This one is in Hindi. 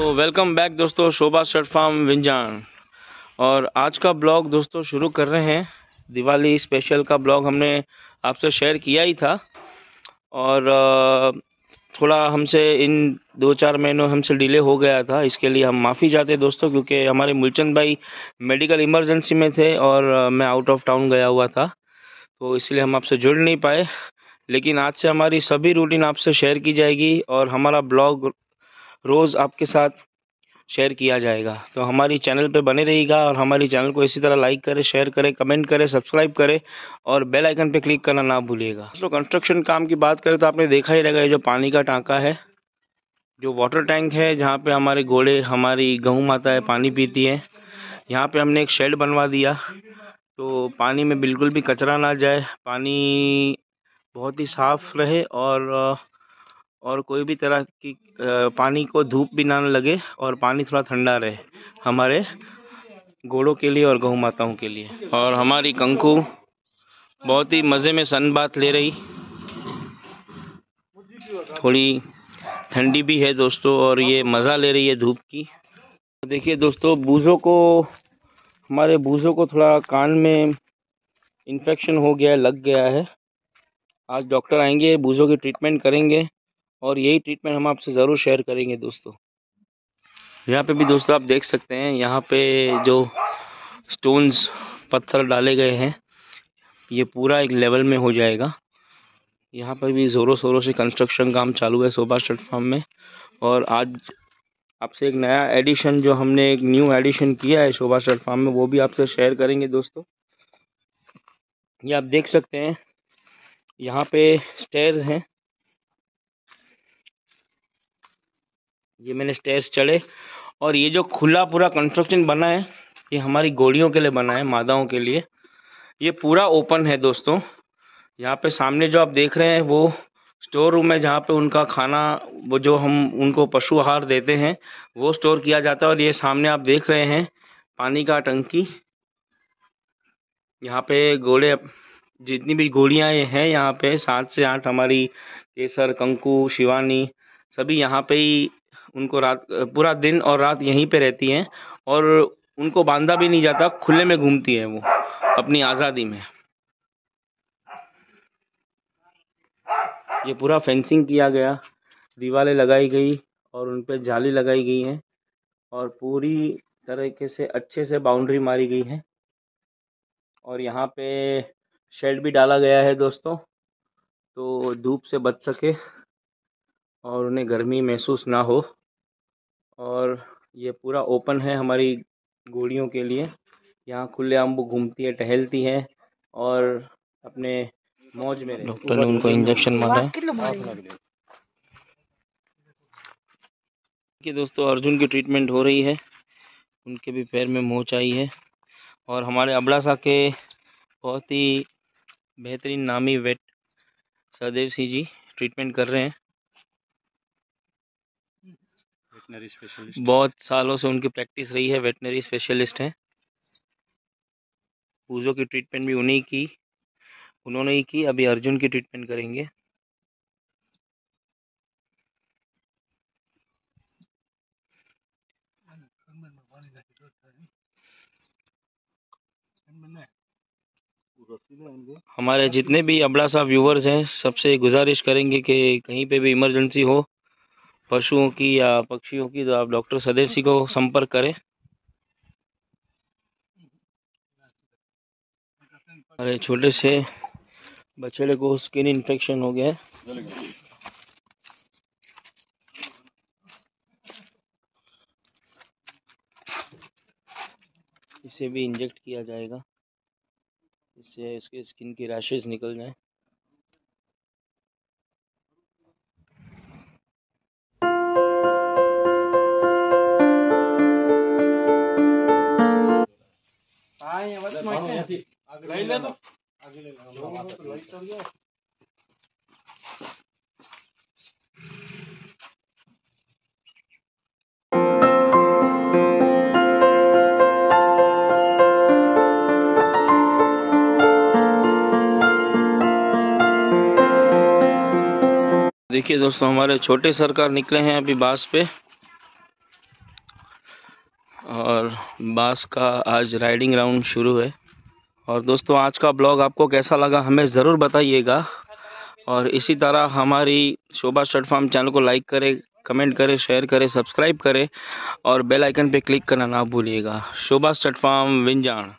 तो वेलकम बैक दोस्तों, शोभा शर्ट फार्म विंजान। और आज का ब्लॉग दोस्तों शुरू कर रहे हैं। दिवाली स्पेशल का ब्लॉग हमने आपसे शेयर किया ही था। और थोड़ा हमसे इन दो चार महीनों हमसे डिले हो गया था, इसके लिए हम माफ़ी चाहते दोस्तों, क्योंकि हमारे मूलचंद भाई मेडिकल इमरजेंसी में थे और मैं आउट ऑफ़ टाउन गया हुआ था। तो इसलिए हम आपसे जुड़ नहीं पाए। लेकिन आज से हमारी सभी रूटीन आपसे शेयर की जाएगी और हमारा ब्लॉग रोज़ आपके साथ शेयर किया जाएगा। तो हमारी चैनल पे बने रहिएगा और हमारी चैनल को इसी तरह लाइक करें शेयर करें कमेंट करें सब्सक्राइब करें और बेल आइकन पे क्लिक करना ना भूलिएगा। तो कंस्ट्रक्शन काम की बात करें तो आपने देखा ही रहेगा ये जो पानी का टाँका है, जो वाटर टैंक है, जहाँ पे हमारे घोड़े, हमारी गऊ माता है, पानी पीती है। यहाँ पे हमने एक शेड बनवा दिया। तो पानी में बिल्कुल भी कचरा ना जाए, पानी बहुत ही साफ़ रहे और और कोई भी तरह की पानी को धूप भी ना लगे और पानी थोड़ा ठंडा रहे हमारे घोड़ों के लिए और गौ माताओं के लिए। और हमारी कंकु बहुत ही मज़े में सन बात ले रही। थोड़ी ठंडी भी है दोस्तों और ये मज़ा ले रही है धूप की। देखिए दोस्तों बूज़ों को, हमारे बूज़ों को थोड़ा कान में इन्फेक्शन हो गया, लग गया है। आज डॉक्टर आएँगे बूज़ों की ट्रीटमेंट करेंगे। और यही ट्रीटमेंट हम आपसे ज़रूर शेयर करेंगे दोस्तों। यहाँ पे भी दोस्तों आप देख सकते हैं, यहाँ पे जो स्टोन्स पत्थर डाले गए हैं, ये पूरा एक लेवल में हो जाएगा। यहाँ पर भी ज़ोरों शोरों से कंस्ट्रक्शन काम चालू है शोभा शर्ट फार्म में। और आज आपसे एक नया एडिशन जो हमने एक न्यू एडिशन किया है शोभा शर्ट फार्म में, वो भी आपसे शेयर करेंगे दोस्तों। ये आप देख सकते हैं, यहाँ पे स्टेयर्स हैं। ये मैंने स्टेयर्स चढ़े और ये जो खुला पूरा कंस्ट्रक्शन बना है, ये हमारी गोलियों के लिए बना है, मादाओं के लिए। ये पूरा ओपन है दोस्तों। यहाँ पे सामने जो आप देख रहे हैं, वो स्टोर रूम है जहाँ पे उनका खाना, वो जो हम, उनको पशु आहार देते हैं, वो स्टोर किया जाता है और ये सामने आप देख रहे हैं, पानी का टंकी। यहाँ पे घोड़े जितनी भी गोलियाँ हैं, यहाँ पे सात से आठ हमारी केसर, कंकु, शिवानी, सभी यहाँ पे ही उनको रात, पूरा दिन और रात यहीं पे रहती हैं और उनको बांधा भी नहीं जाता, खुले में घूमती हैं वो, अपनी आज़ादी में। ये पूरा फेंसिंग किया गया, दीवारें लगाई गई और उन पर जाली लगाई गई है और पूरी तरीके से अच्छे से बाउंड्री मारी गई है। और यहाँ पे शेड भी डाला गया है दोस्तों तो धूप से बच सके और उन्हें गर्मी महसूस ना हो। और ये पूरा ओपन है हमारी घोड़ियों के लिए। यहाँ खुले आम वो घूमती है टहलती है और अपने मौज में डॉक्टर ने उनको इंजेक्शन मारा है? कि दोस्तों अर्जुन की ट्रीटमेंट हो रही है। उनके भी पैर में मोच आई है और हमारे अबड़ासा के बहुत ही बेहतरीन नामी वेट सहदेव सिंह जी ट्रीटमेंट कर रहे हैं। वेटनरी स्पेशलिस्ट बहुत सालों से उनकी प्रैक्टिस रही है वेटनरी स्पेशलिस्ट हैं। पूजो की ट्रीटमेंट भी उन्हीं की, उन्होंने ही की, अभी अर्जुन की ट्रीटमेंट करेंगे। हमारे जितने भी अबड़ा सा व्यूवर्स हैं, सबसे गुजारिश करेंगे कि कहीं पे भी इमरजेंसी हो पशुओं की या पक्षियों की तो आप डॉक्टर सिंह को संपर्क करें। अरे, छोटे से बछड़े को स्किन इन्फेक्शन हो गया इसे भी इंजेक्ट किया जाएगा। इससे इसके स्किन की रैशेज निकल जाए। देखिए दोस्तों हमारे छोटे सरकार निकले हैं अभी बाँस पे। और बाँस का आज राइडिंग राउंड शुरू है। और दोस्तों, आज का ब्लॉग आपको कैसा लगा हमें ज़रूर बताइएगा। और इसी तरह हमारी शोभा शर्ट फार्म चैनल को लाइक करें, कमेंट करें, शेयर करें, सब्सक्राइब करें और बेल आइकन पे क्लिक करना ना भूलिएगा। Shobha shirt farm विंजान।